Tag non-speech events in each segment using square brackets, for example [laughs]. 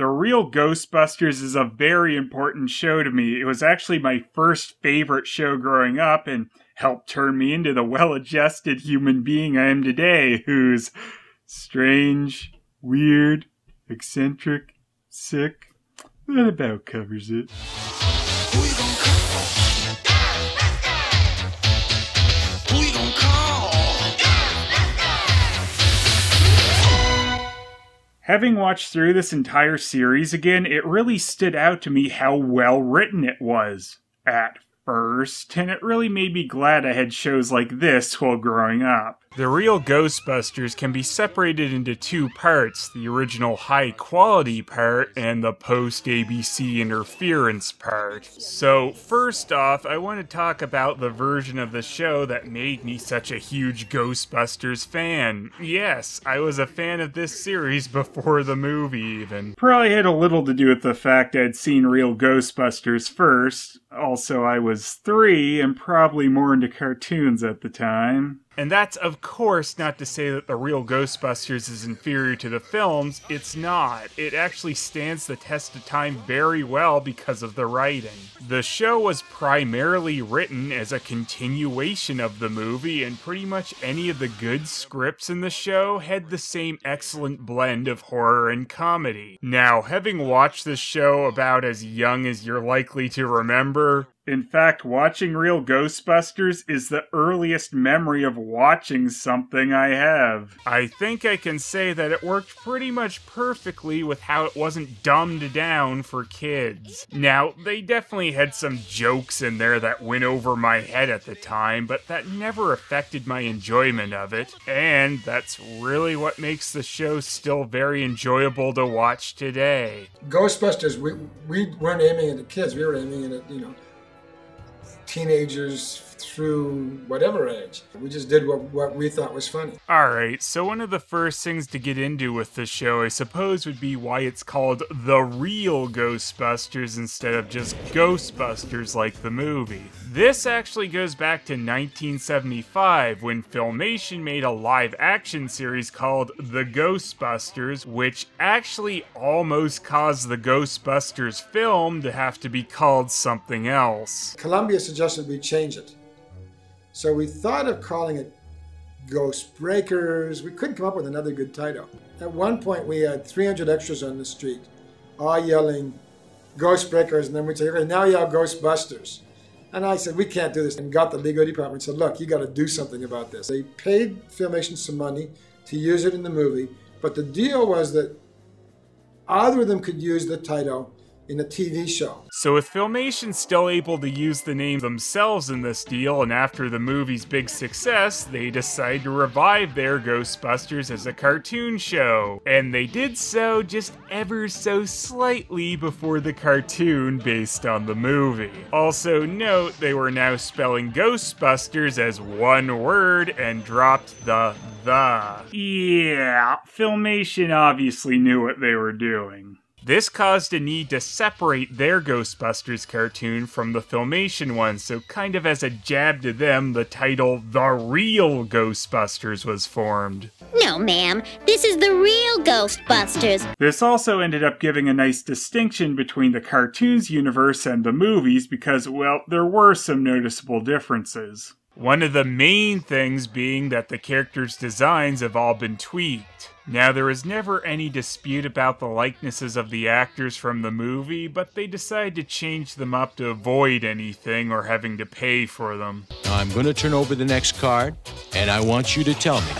The Real Ghostbusters is a very important show to me. It was actually my first favorite show growing up and helped turn me into the well adjusted human being I am today, who's strange, weird, eccentric, sick. That about covers it. Having watched through this entire series again, it really stood out to me how well written it was at first, and it really made me glad I had shows like this while growing up. The real Ghostbusters can be separated into two parts the original high quality part and the post ABC interference part. So, first off, I want to talk about the version of the show that made me such a huge Ghostbusters fan. Yes, I was a fan of this series [laughs] before the movie, even. Probably had a little to do with the fact I'd seen real Ghostbusters first. Also, I was three and probably more into cartoons at the time. And that's, of course, not to say that the real Ghostbusters is inferior to the films. It's not. It actually stands the test of time very well because of the writing. The show was primarily written as a continuation of the movie, and pretty much any of the good scripts in the show had the same excellent blend of horror and comedy. Now, having watched this show about as young as you're likely to remember, in fact, watching Real Ghostbusters is the earliest memory of watching something I have. I think I can say that it worked pretty much perfectly with how it wasn't dumbed down for kids. Now, they definitely had some jokes in there that went over my head at the time, but that never affected my enjoyment of it, and that's really what makes the show still very enjoyable to watch today. Ghostbusters, we, we weren't aiming at the kids, we were aiming at, you know, teenagers through whatever age. We just did what, what we thought was funny. Alright, so one of the first things to get into with the show, I suppose, would be why it's called The Real Ghostbusters instead of just Ghostbusters like the movie. This actually goes back to 1975 when Filmation made a live action series called The Ghostbusters, which actually almost caused the Ghostbusters film to have to be called something else. Columbia suggested we change it. So we thought of calling it Ghost Breakers. We couldn't come up with another good title. At one point, we had 300 extras on the street, all yelling Ghost Breakers, and then we'd say, okay, now yell Ghostbusters. And I said, we can't do this. And got the legal department and said, look, you got to do something about this. They paid Filmation some money to use it in the movie, but the deal was that either of them could use the title in a TV show. So with Filmation still able to use the name themselves in this deal, and after the movie's big success, they decide to revive their Ghostbusters as a cartoon show. And they did so just ever so slightly before the cartoon based on the movie. Also note, they were now spelling Ghostbusters as one word and dropped the the. Yeah, Filmation obviously knew what they were doing. This caused a need to separate their Ghostbusters cartoon from the Filmation one, so kind of as a jab to them, the title The Real Ghostbusters was formed. No, ma'am. This is the real Ghostbusters. This also ended up giving a nice distinction between the cartoons universe and the movies because, well, there were some noticeable differences. One of the main things being that the characters' designs have all been tweaked. Now, there was never any dispute about the likenesses of the actors from the movie, but they decided to change them up to avoid anything or having to pay for them. I'm going to turn over the next card, and I want you to tell me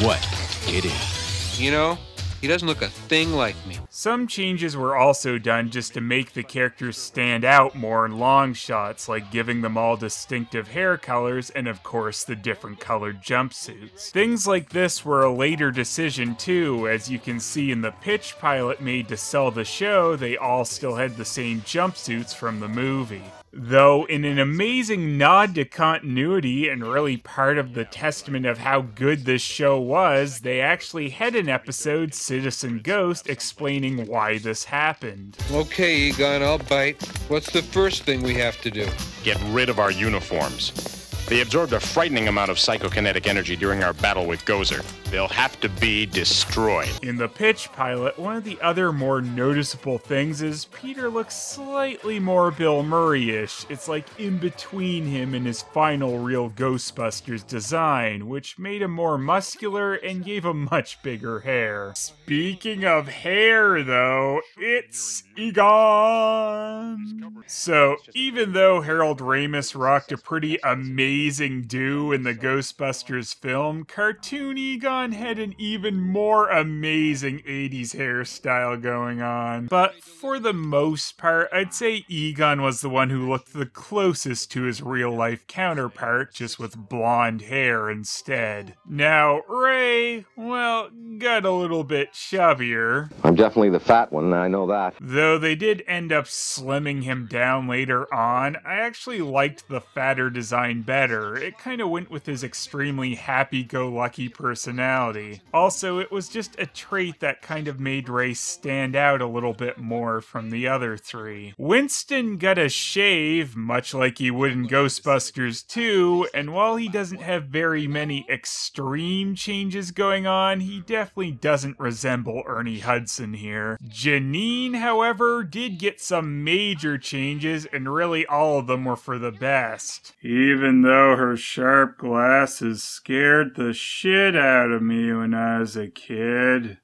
what it is. You know, he doesn't look a thing like me. Some changes were also done just to make the characters stand out more in long shots, like giving them all distinctive hair colors and, of course, the different colored jumpsuits. Things like this were a later decision, too. As you can see in the pitch pilot made to sell the show, they all still had the same jumpsuits from the movie. Though, in an amazing nod to continuity and really part of the testament of how good this show was, they actually had an episode, Citizen Ghost, explaining why this happened. Okay, Egon, I'll bite. What's the first thing we have to do? Get rid of our uniforms. They absorbed a frightening amount of psychokinetic energy during our battle with Gozer. They'll have to be destroyed. In the pitch pilot, one of the other more noticeable things is Peter looks slightly more Bill Murray ish. It's like in between him and his final real Ghostbusters design, which made him more muscular and gave him much bigger hair. Speaking of hair, though, it's Egon! So, even though Harold Ramis rocked a pretty amazing do in the Ghostbusters film, cartoon Egon had an even more amazing 80s hairstyle going on. But for the most part, I'd say Egon was the one who looked the closest to his real life counterpart, just with blonde hair instead. Now, Ray, well, got a little bit chubbier. I'm definitely the fat one, I know that. Though they did end up slimming him down later on, I actually liked the fatter design better. It kind of went with his extremely happy go lucky personality. Also, it was just a trait that kind of made Ray stand out a little bit more from the other three. Winston got a shave, much like he would in Ghostbusters 2, and while he doesn't have very many extreme changes going on, he definitely doesn't resemble Ernie Hudson here. Janine, however, did get some major changes, and really all of them were for the best. Even though her sharp glasses scared the shit out of me when I was a kid.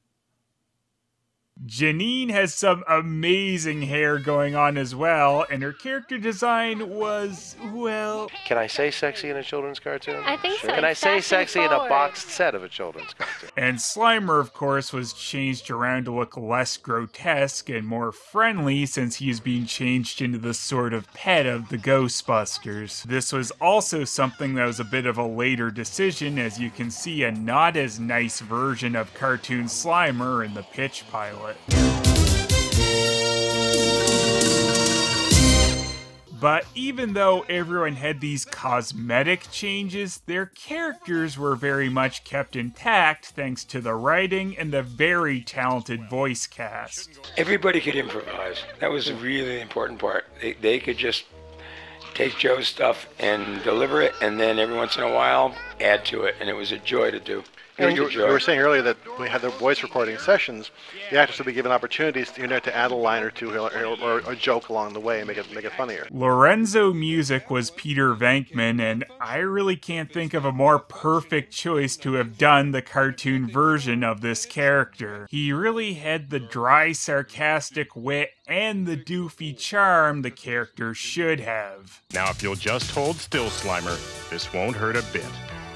Janine has some amazing hair going on as well, and her character design was, well, Can I say sexy in a children's cartoon? I think so. Can I say Fashion sexy in a boxed set of a children's cartoon? And Slimer, of course, was changed around to look less grotesque and more friendly since he is being changed into the sort of pet of the Ghostbusters. This was also something that was a bit of a later decision, as you can see a not as nice version of cartoon Slimer in the pitch pilot. But even though everyone had these cosmetic changes, their characters were very much kept intact thanks to the writing and the very talented voice cast. Everybody could improvise. That was a really important part. They, they could just take Joe's stuff and deliver it, and then every once in a while add to it, and it was a joy to do. You, you, you were saying earlier that we had the voice recording sessions. The actors would be given opportunities to, you know, to add a line or two or, or, or a joke along the way and make it make it funnier. Lorenzo Music was Peter Venkman, and I really can't think of a more perfect choice to have done the cartoon version of this character. He really had the dry, sarcastic wit and the doofy charm the character should have. Now, if you'll just hold still, Slimer, this won't hurt a bit.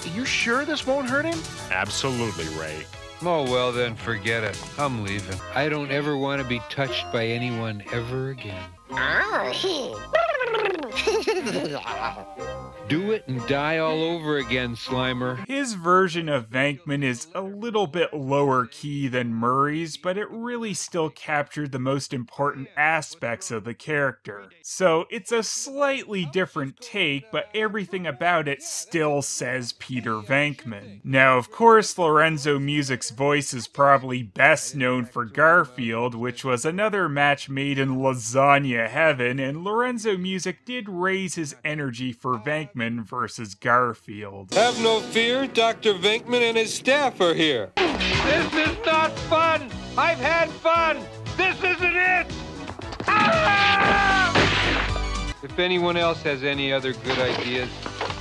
Are you sure this won't hurt him? Absolutely, Ray. Oh, well, then forget it. I'm leaving. I don't ever want to be touched by anyone ever again. Ah, [laughs] hmm. Do it and die all over again, Slimer. His version of Venkman is a little bit lower key than Murray's, but it really still captured the most important aspects of the character. So it's a slightly different take, but everything about it still says Peter Venkman. Now, of course, Lorenzo Music's voice is probably best known for Garfield, which was another match made in lasagna heaven, and Lorenzo Music did raise his energy for Venkman versus Garfield. Have no fear, Dr. Venkman and his staff are here. This is not fun! I've had fun! This isn't it! Ah! If anyone else has any other good ideas,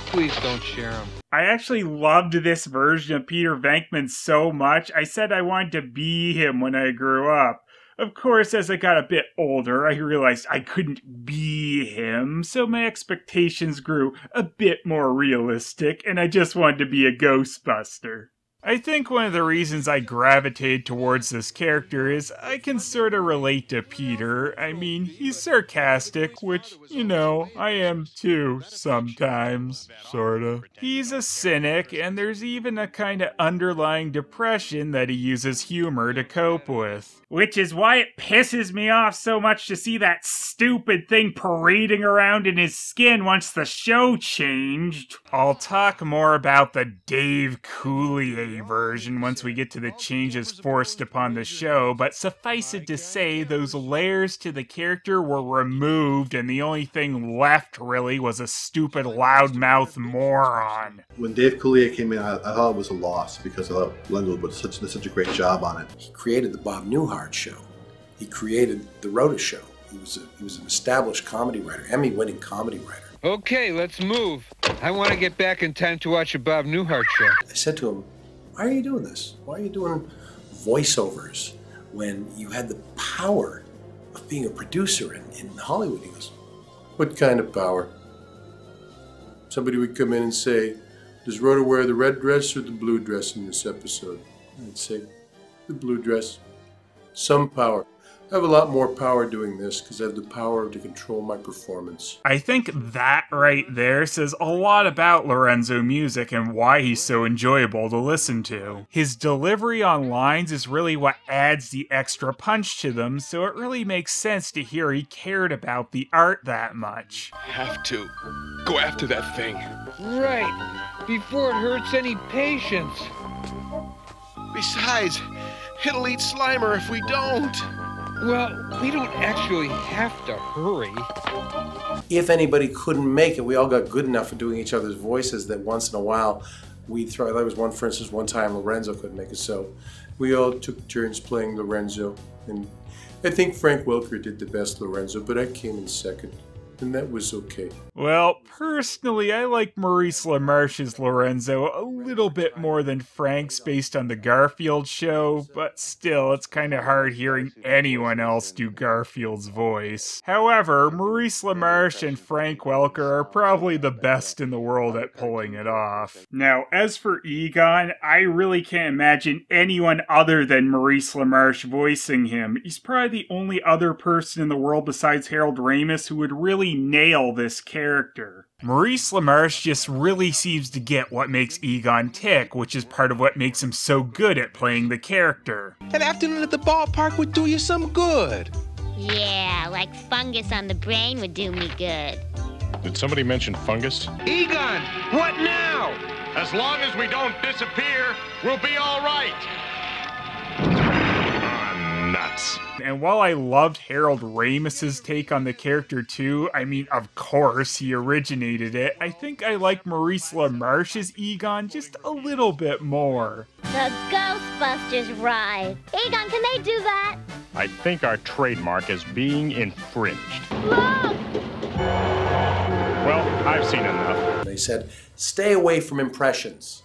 please don't share them. I actually loved this version of Peter Venkman so much, I said I wanted to be him when I grew up. Of course, as I got a bit older, I realized I couldn't be him, so my expectations grew a bit more realistic, and I just wanted to be a Ghostbuster. I think one of the reasons I gravitated towards this character is I can sort of relate to Peter. I mean, he's sarcastic, which, you know, I am too sometimes, sorta. He's a cynic, and there's even a kind of underlying depression that he uses humor to cope with. Which is why it pisses me off so much to see that stupid thing parading around in his skin once the show changed. I'll talk more about the Dave Coulier gritty version once we get to the changes forced upon the show, but suffice it to say, those layers to the character were removed, and the only thing left really was a stupid loudmouth moron. When Dave Coulier came in, I, I thought it was a loss because I thought Lengo did such, such a great job on it. He created the Bob Newhart show. He created the Rhoda show. He was a, he was an established comedy writer, Emmy-winning comedy writer. Okay, let's move. I want to get back in time to watch a Bob Newhart show. I said to him, "Why are you doing this? Why are you doing voiceovers when you had the power of being a producer in, in Hollywood?" He goes, "What kind of power?" Somebody would come in and say, "Does Rhoda wear the red dress or the blue dress in this episode?" I'd say, "The blue dress." Some power. I have a lot more power doing this because I have the power to control my performance. I think that right there says a lot about Lorenzo Music and why he's so enjoyable to listen to. His delivery on lines is really what adds the extra punch to them, so it really makes sense to hear he cared about the art that much. Have to go after that thing. Right, before it hurts any patients. Besides, it'll eat Slimer if we don't. Well, we don't actually have to hurry. If anybody couldn't make it, we all got good enough at doing each other's voices that once in a while we'd throw. There was one, for instance, one time Lorenzo couldn't make it, so we all took turns playing Lorenzo. And I think Frank Welker did the best Lorenzo, but I came in second. And that was okay. Well, personally, I like Maurice LaMarche's Lorenzo a little bit more than Frank's based on the Garfield show, but still, it's kind of hard hearing anyone else do Garfield's voice. However, Maurice LaMarche and Frank Welker are probably the best in the world at pulling it off. Now, as for Egon, I really can't imagine anyone other than Maurice LaMarche voicing him. He's probably the only other person in the world besides Harold Ramis who would really nail this character. Maurice LaMarche just really seems to get what makes Egon tick, which is part of what makes him so good at playing the character. An afternoon at the ballpark would do you some good. Yeah, like fungus on the brain would do me good. Did somebody mention fungus? Egon, what now? As long as we don't disappear, we'll be all right. Nuts. And while I loved Harold Ramis's take on the character too, I mean, of course, he originated it, I think I like Maurice LaMarche's Egon just a little bit more. The Ghostbusters ride. Egon, can they do that? I think our trademark is being infringed. Look! Well, I've seen enough. They said, stay away from impressions.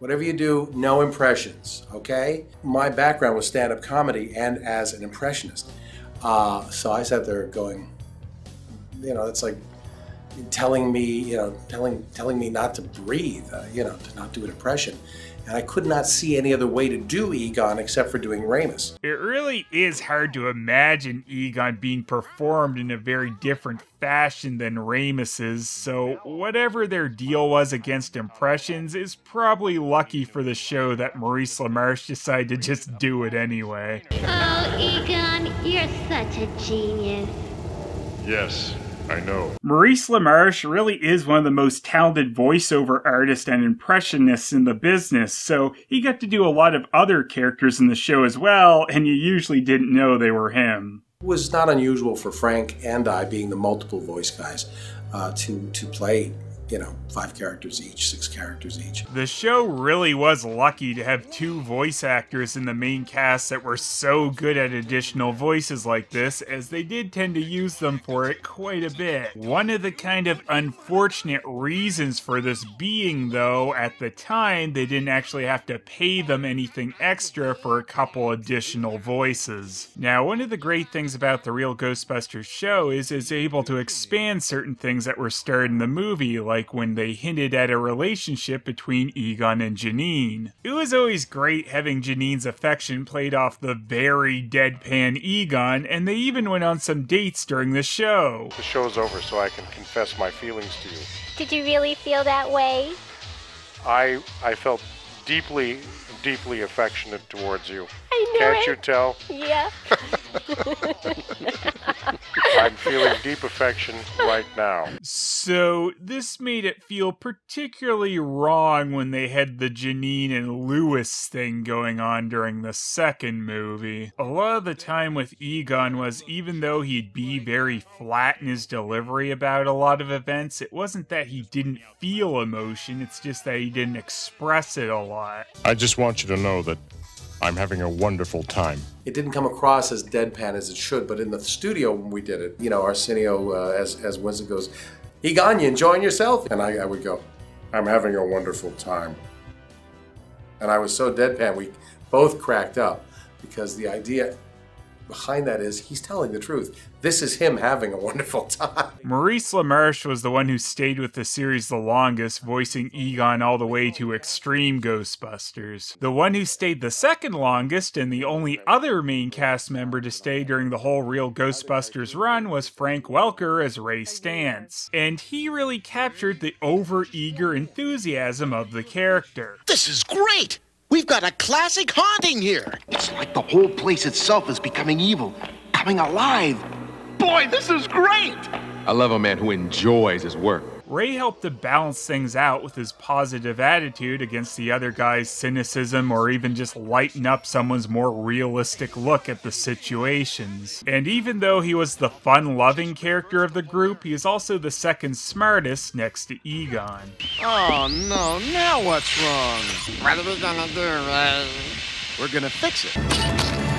Whatever you do, no impressions, okay? My background was stand up comedy and as an impressionist. Uh, so I sat there going, you know, it's like telling me, you know, telling, telling me not to breathe, uh, you know, to not do an impression. And I could not see any other way to do Egon except for doing Ramis. It really is hard to imagine Egon being performed in a very different fashion than Ramis's, so whatever their deal was against impressions is probably lucky for the show that Maurice LaMarche decided to just do it anyway. Oh, Egon, you're such a genius. Yes, I know. Maurice LaMarche really is one of the most talented voiceover artists and impressionists in the business, so he got to do a lot of other characters in the show as well, and you usually didn't know they were him. It was not unusual for Frank and I, being the multiple voice guys, uh, to, to play you know, five characters each, six characters each. The show really was lucky to have two voice actors in the main cast that were so good at additional voices like this, as they did tend to use them for it quite a bit. One of the kind of unfortunate reasons for this being, though, at the time, they didn't actually have to pay them anything extra for a couple additional voices. Now, one of the great things about the Real Ghostbusters show is it's able to expand certain things that were starred in the movie, like like when they hinted at a relationship between Egon and Janine. It was always great having Janine's affection played off the very deadpan Egon, and they even went on some dates during the show. The show's over, so I can confess my feelings to you. Did you really feel that way? I I felt deeply, deeply affectionate towards you. I knew Can't it. you tell? Yeah. [laughs] I'm feeling deep affection right now. So, this made it feel particularly wrong when they had the Janine and Lewis thing going on during the second movie. A lot of the time with Egon was even though he'd be very flat in his delivery about a lot of events, it wasn't that he didn't feel emotion, it's just that he didn't express it a lot. I just want you to know that I'm having a wonderful time. It didn't come across as deadpan as it should, but in the studio when we did it, you know, Arsenio, uh, as, as Winston goes, Egon, you enjoying yourself? And I, I would go, I'm having a wonderful time. And I was so deadpan, we both cracked up because the idea behind that is he's telling the truth. This is him having a wonderful [laughs] time. Maurice LaMarche was the one who stayed with the series the longest, voicing Egon all the way to Extreme Ghostbusters. The one who stayed the second longest and the only other main cast member to stay during the whole Real Ghostbusters run was Frank Welker as Ray Stantz. And he really captured the over-eager enthusiasm of the character. This is great! We've got a classic haunting here. It's like the whole place itself is becoming evil, coming alive. Boy, this is great! I love a man who enjoys his work. Ray helped to balance things out with his positive attitude against the other guy's cynicism or even just lighten up someone's more realistic look at the situations. And even though he was the fun loving character of the group, he is also the second smartest next to Egon. Oh no, now what's wrong? What are we gonna do, Ray? We're gonna fix it.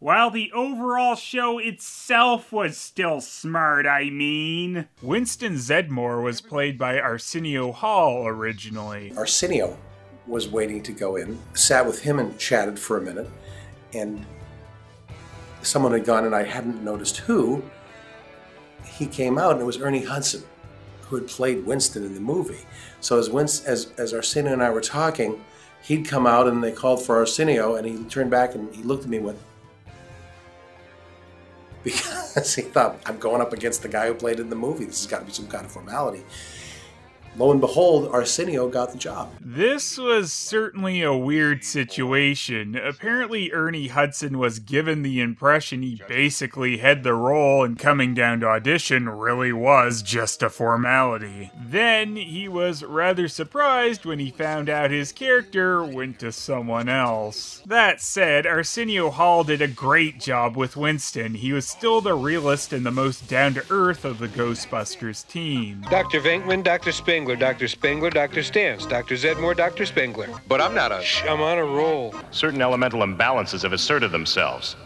While the overall show itself was still smart, I mean. Winston Zeddemore was played by Arsenio Hall originally. Arsenio was waiting to go in, sat with him and chatted for a minute, and someone had gone and I hadn't noticed who. He came out and it was Ernie Hudson, who had played Winston in the movie. So as Winst- as as Arsenio and I were talking, he'd come out and they called for Arsenio, and he turned back and he looked at me and went, [laughs] because he thought I'm going up against the guy who played in the movie. This has got to be some kind of formality. Lo and behold, Arsenio got the job. This was certainly a weird situation. Apparently, Ernie Hudson was given the impression he basically had the role, and coming down to audition really was just a formality. Then he was rather surprised when he found out his character went to someone else. That said, Arsenio Hall did a great job with Winston. He was still the realist and the most down to earth of the Ghostbusters team. Dr. Venkman, Dr. Spengler, Dr. Spengler, Dr. Stantz, Dr. Zeddemore, Dr. Spengler. But I'm not a. Shh, I'm on a roll. Certain elemental imbalances have asserted themselves.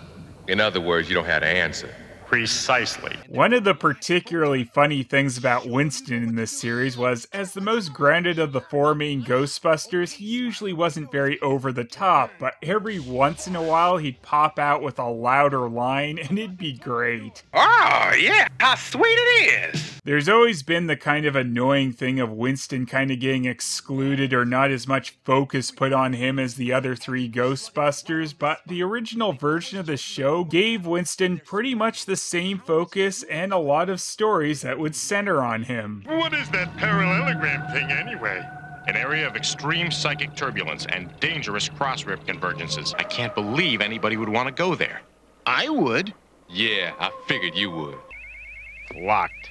In other words, you don't have to answer. Precisely. One of the particularly funny things about Winston in this series was, as the most grounded of the four main Ghostbusters, he usually wasn't very over the top, but every once in a while he'd pop out with a louder line and it'd be great. Oh, yeah, how sweet it is! There's always been the kind of annoying thing of Winston kind of getting excluded or not as much focus put on him as the other three Ghostbusters, but the original version of the show gave Winston pretty much the same focus and a lot of stories that would center on him. What is that parallelogram thing anyway? An area of extreme psychic turbulence and dangerous cross-rip convergences. I can't believe anybody would want to go there. I would. Yeah, I figured you would. Locked.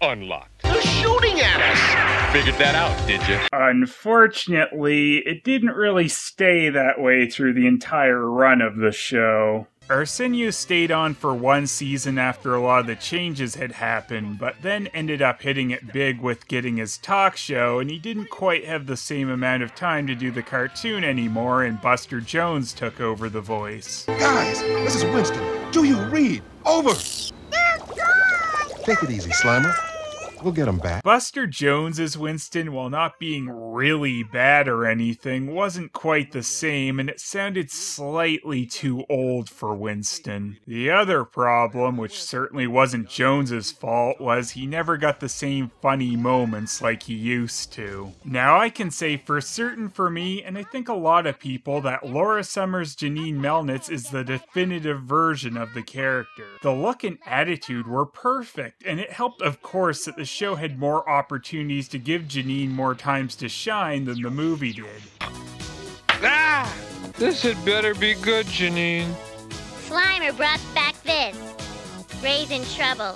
Unlocked. They're shooting at us! Figured that out, did you? Unfortunately, it didn't really stay that way through the entire run of the show. Arsenio stayed on for one season after a lot of the changes had happened, but then ended up hitting it big with getting his talk show, and he didn't quite have the same amount of time to do the cartoon anymore, and Buster Jones took over the voice. Guys, this is Winston. Do you read? Over! Take it easy, Slimer. We'll get him back. Buster Jones as Winston, while not being really bad or anything, wasn't quite the same, and it sounded slightly too old for Winston. The other problem, which certainly wasn't Jones's fault, was he never got the same funny moments like he used to. Now I can say for certain for me, and I think a lot of people, that Laura Summers' Janine Melnitz is the definitive version of the character. The look and attitude were perfect, and it helped, of course, that the show had more opportunities to give Janine more times to shine than the movie did. Ah! This had better be good, Janine. Slimer brought back this. Ray's in trouble.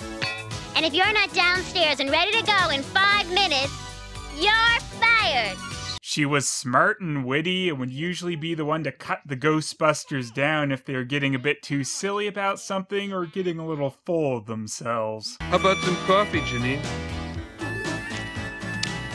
And if you're not downstairs and ready to go in five minutes, you're fired. She was smart and witty and would usually be the one to cut the Ghostbusters down if they were getting a bit too silly about something or getting a little full of themselves. How about some coffee, Janine?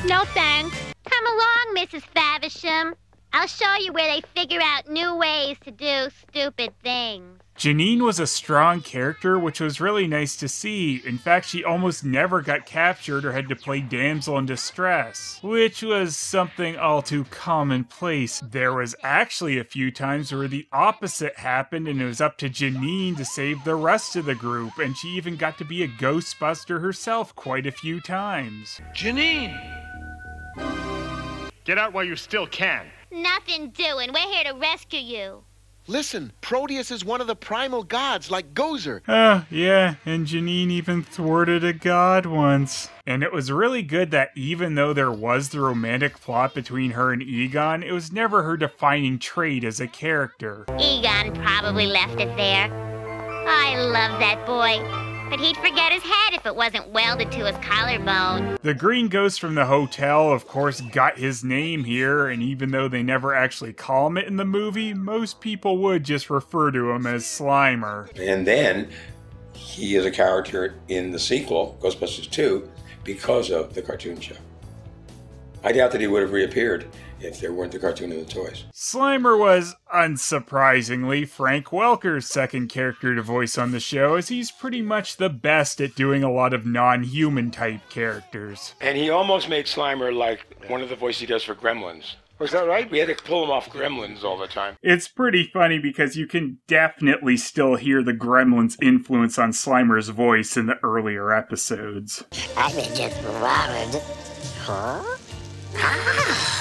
No thanks. Come along, Mrs. Favisham. I'll show you where they figure out new ways to do stupid things. Janine was a strong character, which was really nice to see. In fact, she almost never got captured or had to play damsel in distress, which was something all too commonplace. There was actually a few times where the opposite happened and it was up to Janine to save the rest of the group, and she even got to be a Ghostbuster herself quite a few times. Janine! Get out while you still can. Nothing doing. We're here to rescue you. Listen, Proteus is one of the primal gods, like Gozer. Oh, yeah, and Janine even thwarted a god once. And it was really good that even though there was the romantic plot between her and Egon, it was never her defining trait as a character. Egon probably left it there. I love that boy. But he'd forget his head if it wasn't welded to his collarbone. The green ghost from the hotel, of course, got his name here, and even though they never actually call him it in the movie, most people would just refer to him as Slimer. And then he is a character in the sequel, Ghostbusters 2, because of the cartoon show. I doubt that he would have reappeared if there weren't the cartoon and the toys. Slimer was, unsurprisingly, Frank Welker's second character to voice on the show, as he's pretty much the best at doing a lot of non human type characters. And he almost made Slimer like one of the voices he does for Gremlins. Was that right? We had to pull him off Gremlins all the time. It's pretty funny because you can definitely still hear the Gremlins' influence on Slimer's voice in the earlier episodes. I think it's worried. Huh? Ah.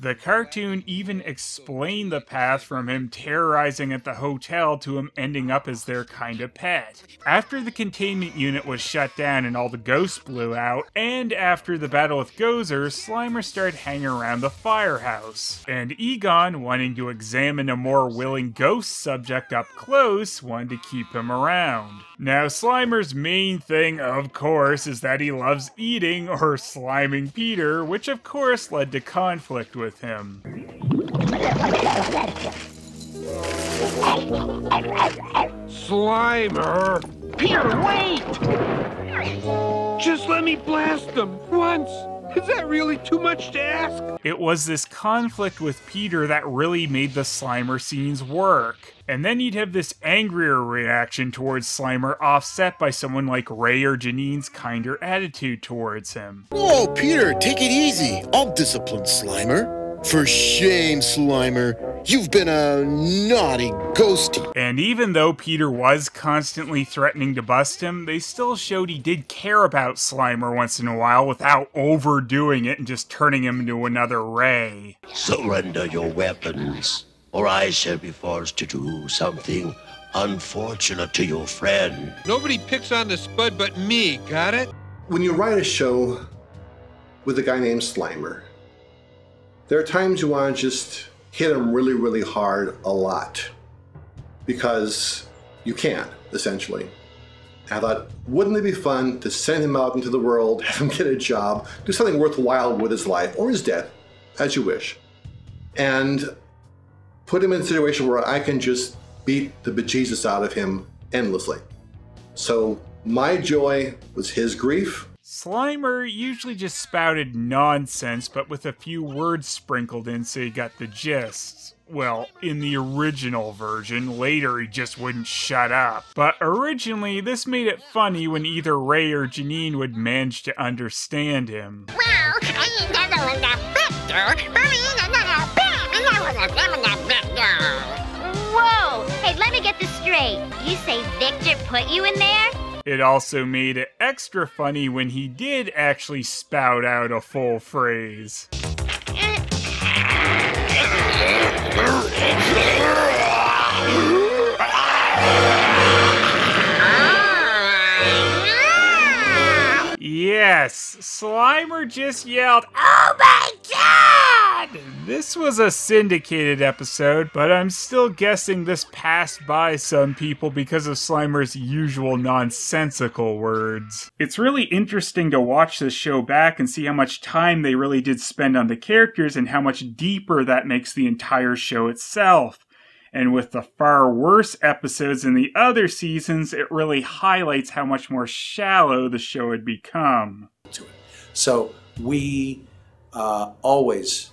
The cartoon even explained the path from him terrorizing at the hotel to him ending up as their kind of pet. After the containment unit was shut down and all the ghosts blew out, and after the battle with Gozer, Slimer started hanging around the firehouse. And Egon, wanting to examine a more willing ghost subject up close, wanted to keep him around. Now, Slimer's main thing, of course, is that he loves eating or sliming Peter, which of course led to conflict with him. Slimer! Peter, wait! Just let me blast them once! Is that really too much to ask? It was this conflict with Peter that really made the Slimer scenes work. And then you'd have this angrier reaction towards Slimer offset by someone like Ray or Janine's kinder attitude towards him. Whoa, Peter, take it easy. I'll discipline Slimer. For shame, Slimer. You've been a naughty ghosty. And even though Peter was constantly threatening to bust him, they still showed he did care about Slimer once in a while without overdoing it and just turning him into another Ray. Surrender your weapons, or I shall be forced to do something unfortunate to your friend. Nobody picks on the spud but me, got it? When you write a show with a guy named Slimer, there are times you want to just hit him really, really hard a lot because you can, essentially. And I thought, wouldn't it be fun to send him out into the world, [laughs] have him get a job, do something worthwhile with his life or his death, as you wish, and put him in a situation where I can just beat the bejesus out of him endlessly. So my joy was his grief. Slimer usually just spouted nonsense, but with a few words sprinkled in so you got the gist. Well, in the original version, later he just wouldn't shut up. But originally, this made it funny when either Ray or Janine would manage to understand him. Well, Whoa! Hey, let me get this straight. You say Victor put you in there? It also made it extra funny when he did actually spout out a full phrase. Eh. Yes, Slimer just yelled, Oh my god! This was a syndicated episode, but I'm still guessing this passed by some people because of Slimer's usual nonsensical words. It's really interesting to watch this show back and see how much time they really did spend on the characters and how much deeper that makes the entire show itself. And with the far worse episodes in the other seasons, it really highlights how much more shallow the show had become. So we uh, always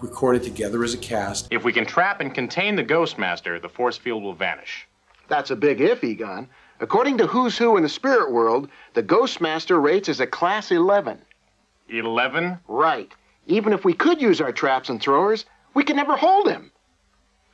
recorded together as a cast. If we can trap and contain the Ghost Master, the force field will vanish. That's a big if, Egon. According to Who's Who in the spirit world, the Ghost Master rates as a class 11. 11? Right. Even if we could use our traps and throwers, we can never hold him.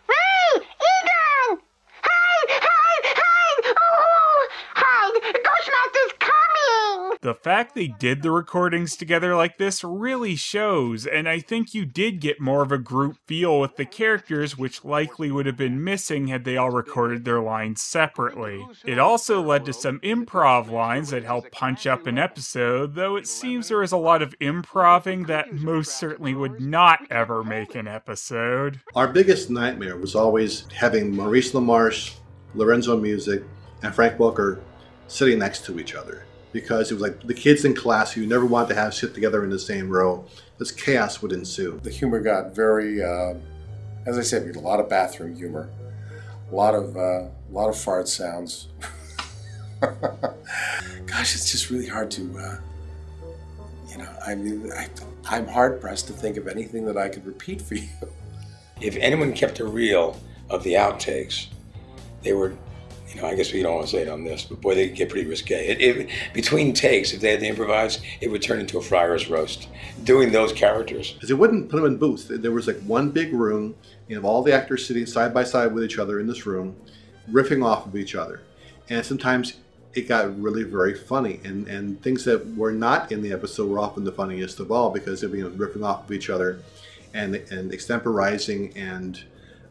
Hey, Egon! Hide! Hide! Hide! Oh! Hide! Ghostmaster's coming! The fact they did the recordings together like this really shows, and I think you did get more of a group feel with the characters, which likely would have been missing had they all recorded their lines separately. It also led to some improv lines that helped punch up an episode, though it seems there is a lot of improving that most certainly would not ever make an episode. Our biggest nightmare was always having Maurice LaMarche, Lorenzo Music, and Frank Welker sitting next to each other because it was like the kids in class who never wanted to have sit together in the same row. This chaos would ensue. The humor got very, uh, as I said, we had a lot of bathroom humor, a lot of, uh, a lot of fart sounds. [laughs] Gosh, it's just really hard to, uh, you know, I mean, I, I'm hard pressed to think of anything that I could repeat for you. If anyone kept a reel of the outtakes, they were, you know, I guess we don't want to say it on this, but boy, they get pretty risque. It, it, between takes, if they had to improvise, it would turn into a friar's roast. Doing those characters. Because they wouldn't put them in booths. There was like one big room, you all the actors sitting side by side with each other in this room, riffing off of each other. And sometimes it got really very funny. And, and things that were not in the episode were often the funniest of all because they'd be you know, riffing off of each other and, and extemporizing and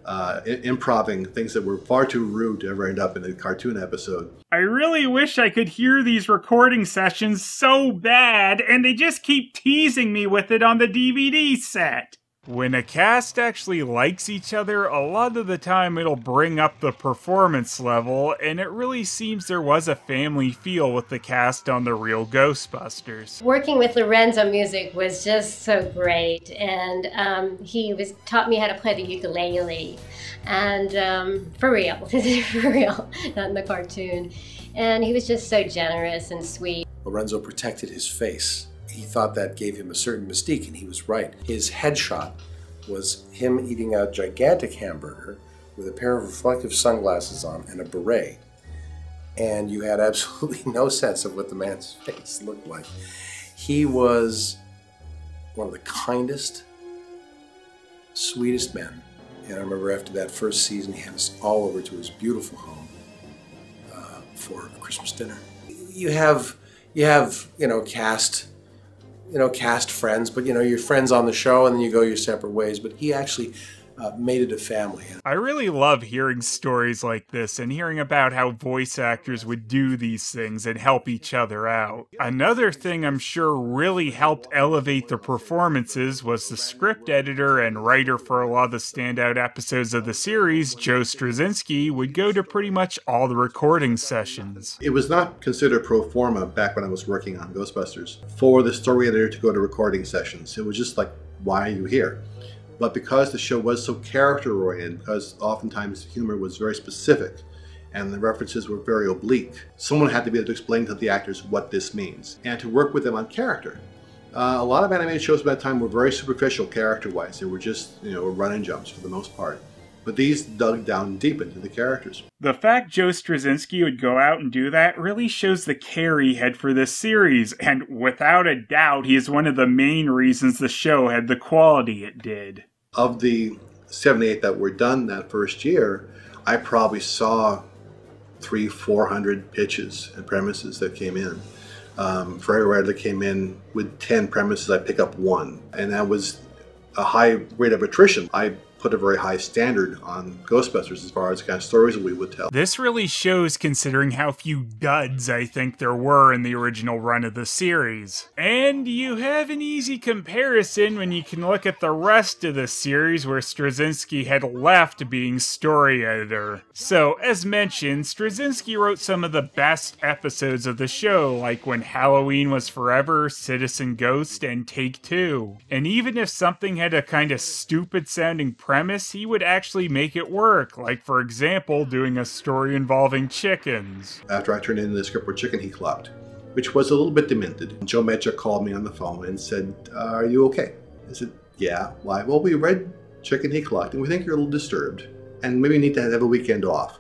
uh, improving things that were far too rude to ever end up in a cartoon episode. I really wish I could hear these recording sessions so bad, and they just keep teasing me with it on the DVD set. When a cast actually likes each other, a lot of the time it'll bring up the performance level, and it really seems there was a family feel with the cast on the real Ghostbusters. Working with Lorenzo Music was just so great, and um, he was taught me how to play the ukulele, and um, for real, this [laughs] is for real, not in the cartoon. And he was just so generous and sweet. Lorenzo protected his face. He thought that gave him a certain mystique, and he was right. His headshot was him eating a gigantic hamburger with a pair of reflective sunglasses on and a beret. And you had [laughs] absolutely no sense of what the man's [laughs] face looked like. He was one of the kindest, sweetest men. And I remember after that first season, he had us all over to his beautiful home uh, for Christmas dinner. You have, you have, you know, cast, you know, cast friends, but you know, you're friends on the show, and then you go your separate ways. But he actually uh, made it a family. I really love hearing stories like this and hearing about how voice actors would do these things and help each other out. Another thing I'm sure really helped elevate the performances was the script editor and writer for a lot of the standout episodes of the series, Joe Straczynski, would go to pretty much all the recording sessions. It was not considered pro forma back when I was working on Ghostbusters for the story editor to go to recording sessions. It was just like, why are you here? But because the show was so character oriented, because oftentimes humor was very specific and the references were very oblique, someone had to be able to explain to the actors what this means and to work with them on character. Uh, a lot of animated shows by that time were very superficial character wise. They were just, you know, run and jumps for the most part. But these dug down deep into the characters. The fact Joe Straczynski would go out and do that really shows the care he had for this series, and without a doubt, he is one of the main reasons the show had the quality it did. Of the 78 that were done that first year, I probably saw three, 400 pitches and premises that came in. Um, for every writer that came in with 10 premises, I pick up one. And that was a high rate of attrition. I put a very high standard on Ghostbusters as far as the kind of stories we would tell. This really shows considering how few duds I think there were in the original run of the series. And you have an easy comparison when you can look at the rest of the series where Straczynski had left being story editor. So, as mentioned, Straczynski wrote some of the best episodes of the show, like when Halloween was Forever, Citizen Ghost, and Take Two. And even if something had a kind of stupid sounding premise, he would actually make it work, like for example, doing a story involving chickens. After I turned in the script for Chicken He Clucked, which was a little bit demented, Joe Medja called me on the phone and said, uh, Are you okay? I said, Yeah. Why? Well, we read Chicken He Clucked and we think you're a little disturbed and maybe you need to have a weekend off.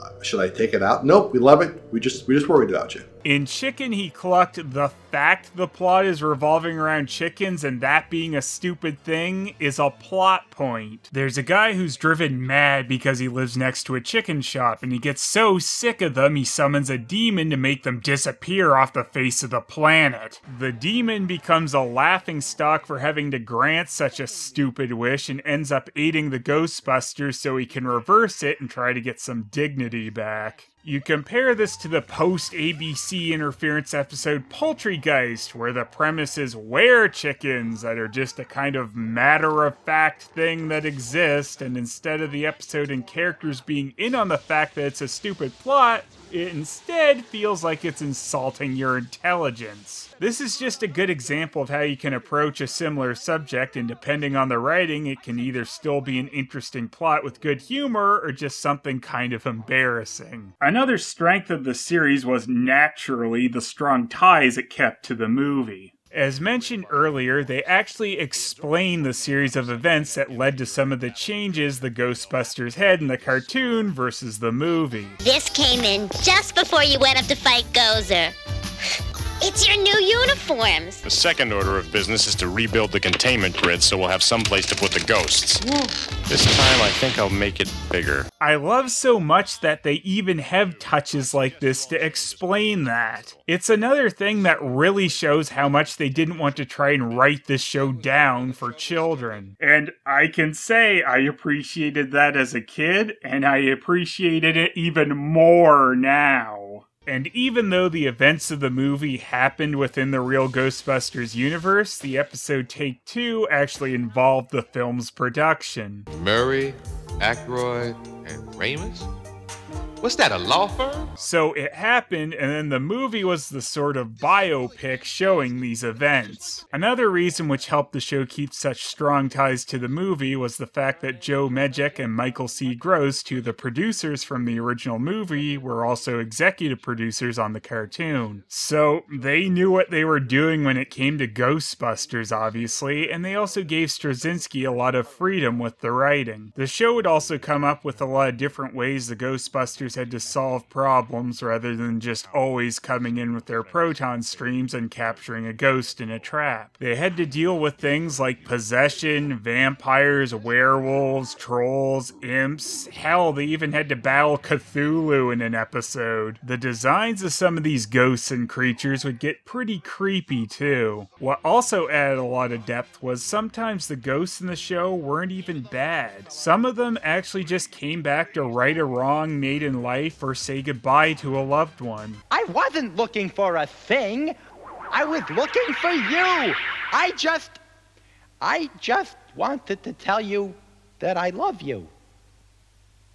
Uh, should I take it out? Nope, we love it. We just we just worried about you. In Chicken He Clucked, the fact the plot is revolving around chickens and that being a stupid thing is a plot point. There's a guy who's driven mad because he lives next to a chicken shop and he gets so sick of them he summons a demon to make them disappear off the face of the planet. The demon becomes a laughing stock for having to grant such a stupid wish and ends up aiding the Ghostbusters so he can reverse it and try to get some dignity back. You compare this to the post ABC interference episode Poultrygeist, where the premise is where chickens that are just a kind of matter of fact thing that exists, and instead of the episode and characters being in on the fact that it's a stupid plot, it instead feels like it's insulting your intelligence. This is just a good example of how you can approach a similar subject, and depending on the writing, it can either still be an interesting plot with good humor or just something kind of embarrassing. Another strength of the series was naturally the strong ties it kept to the movie. As mentioned earlier, they actually explain the series of events that led to some of the changes the Ghostbusters had in the cartoon versus the movie. This came in just before you went up to fight Gozer. It's your new uniforms. The second order of business is to rebuild the containment grid so we'll have some place to put the ghosts. This time I think I'll make it bigger. I love so much that they even have touches like this to explain that. It's another thing that really shows how much they didn't want to try and write this show down for children. And I can say I appreciated that as a kid, and I appreciated it even more now. And even though the events of the movie happened within the real Ghostbusters universe, the episode Take Two actually involved the film's production. Murray, Aykroyd, and Ramis? What's that, a law firm? So it happened, and then the movie was the sort of biopic showing these events. Another reason which helped the show keep such strong ties to the movie was the fact that Joe Medjuck and Michael C. Gross, two of the producers from the original movie, were also executive producers on the cartoon. So they knew what they were doing when it came to Ghostbusters, obviously, and they also gave Straczynski a lot of freedom with the writing. The show would also come up with a lot of different ways the Ghostbusters had to solve problems rather than just always coming in with their proton streams and capturing a ghost in a trap. They had to deal with things like possession, vampires, werewolves, trolls, imps. Hell, they even had to battle Cthulhu in an episode. The designs of some of these ghosts and creatures would get pretty creepy too. What also added a lot of depth was sometimes the ghosts in the show weren't even bad. Some of them actually just came back to right a wrong made in life or say goodbye to a loved one. I wasn't looking for a thing. I was looking for you. I just. I just wanted to tell you that I love you.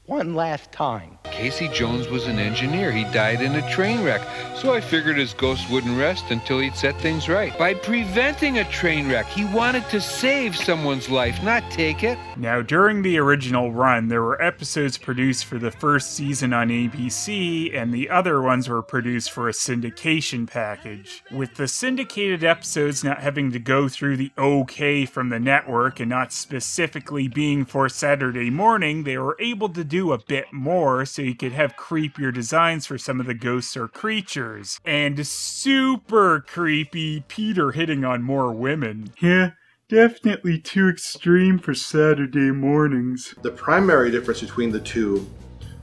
One last time. Casey Jones was an engineer. He died in a train wreck. So I figured his ghost wouldn't rest until he'd set things right. By preventing a train wreck, he wanted to save someone's life, not take it. Now, during the original run, there were episodes produced for the first season on ABC, and the other ones were produced for a syndication package. With the syndicated episodes not having to go through the OK from the network and not specifically being for Saturday morning, they were able to do a bit more so you could have creepier designs for some of the ghosts or creatures. And super creepy Peter hitting on more women. Yeah. Definitely too extreme for Saturday mornings. The primary difference between the two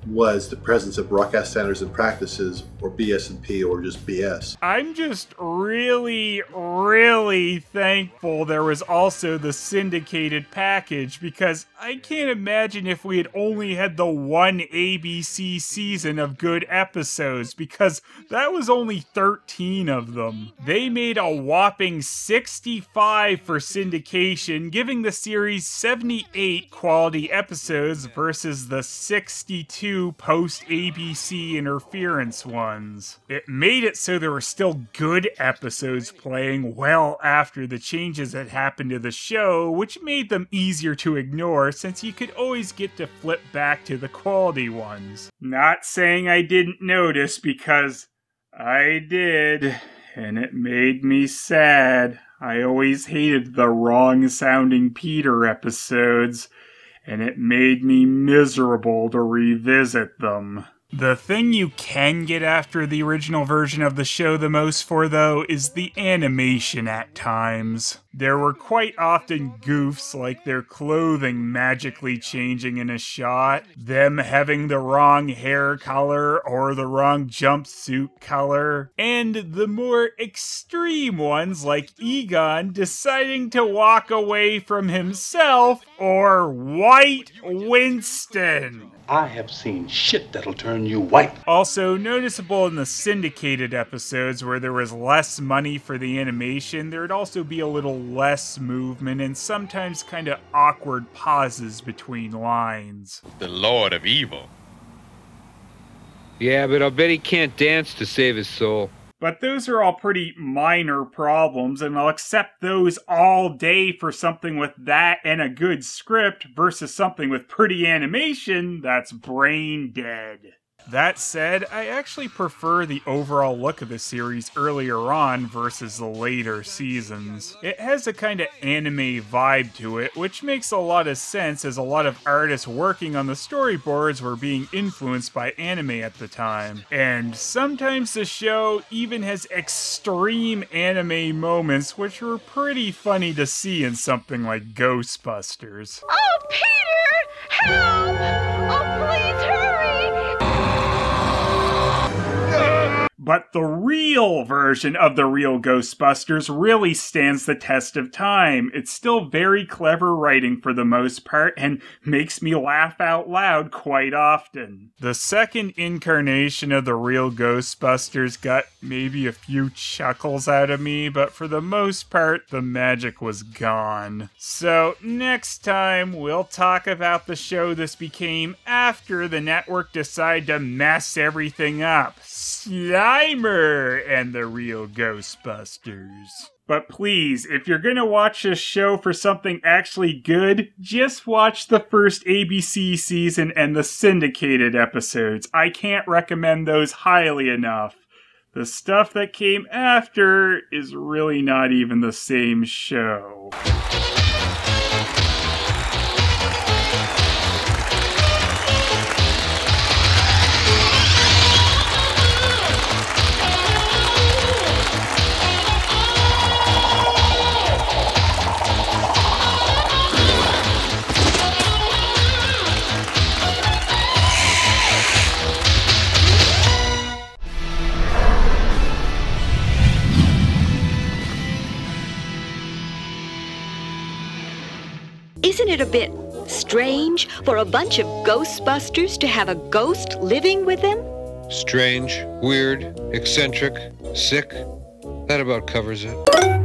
was the presence of broadcast standards and practices, or BS&P, or just BS. I'm just really, really thankful there was also the syndicated package because I can't imagine if we had only had the one ABC season of good episodes because that was only 13 of them. They made a whopping 65 for syndication, giving the series 78 quality episodes versus the 62 post ABC interference ones. It made it so there were still good episodes playing well after the changes that happened to the show, which made them easier to ignore since you could always get to flip back to the quality ones. Not saying I didn't notice because I did, and it made me sad. I always hated the wrong sounding Peter episodes and it made me miserable to revisit them. The thing you can get after the original version of the show the most for, though, is the animation at times. There were quite often goofs like their clothing magically changing in a shot, them having the wrong hair color or the wrong jumpsuit color, and the more extreme ones like Egon deciding to walk away from himself or White Winston. I have seen shit that'll turn you white. Also, noticeable in the syndicated episodes where there was less money for the animation, there'd also be a little less movement and sometimes kind of awkward pauses between lines. The Lord of Evil. Yeah, but I'll bet he can't dance to save his soul. But those are all pretty minor problems, and I'll accept those all day for something with that and a good script versus something with pretty animation that's brain dead. That said, I actually prefer the overall look of the series earlier on versus the later seasons. It has a kind of anime vibe to it, which makes a lot of sense as a lot of artists working on the storyboards were being influenced by anime at the time. And sometimes the show even has extreme anime moments, which were pretty funny to see in something like Ghostbusters. Oh, Peter! Help! Oh, please hurry! But the real version of the real Ghostbusters really stands the test of time. It's still very clever writing for the most part and makes me laugh out loud quite often. The second incarnation of the real Ghostbusters got maybe a few chuckles out of me, but for the most part, the magic was gone. So, next time, we'll talk about the show this became after the network decided to mess everything up. Slimer and the real Ghostbusters. But please, if you're gonna watch this show for something actually good, just watch the first ABC season and the syndicated episodes. I can't recommend those highly enough. The stuff that came after is really not even the same show. Isn't it a bit strange for a bunch of Ghostbusters to have a ghost living with them? Strange, weird, eccentric, sick. That about covers it.